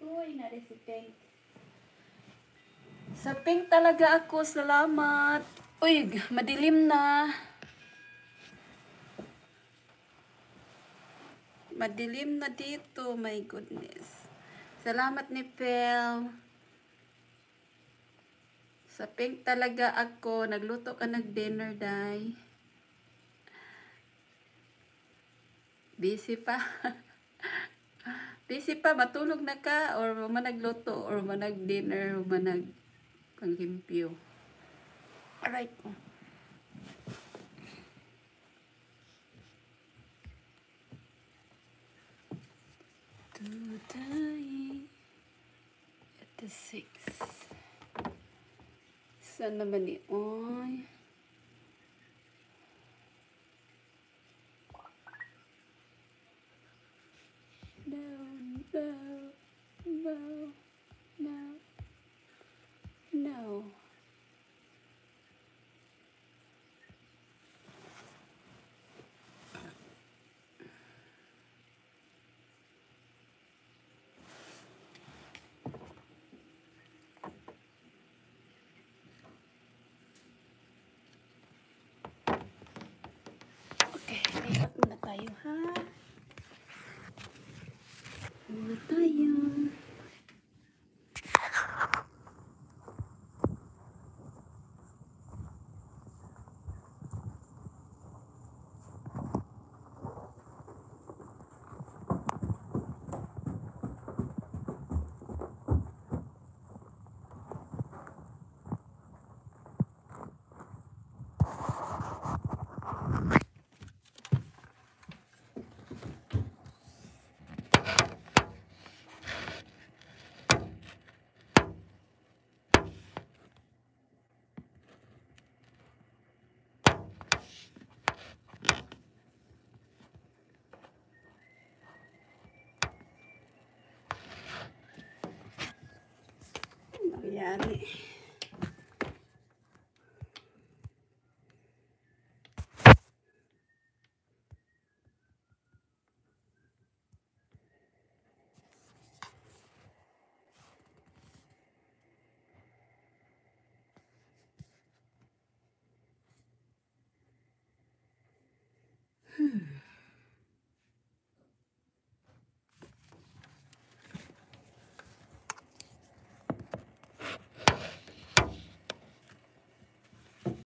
Uy, nari si Pink. Sa Pink talaga ako, salamat. Uy, madilim na. Madilim na dito, my goodness. Salamat ni Pel. Sa Pink talaga ako. Nagluto ka nag-dinner, day. Busy pa. Busy pa, matulog na ka, or managluto, or manag-dinner, or manag panglimpyo. Alright. Today, at the six. Saan naman ni Oy? Tayo ha. Muna tayo. 哪里？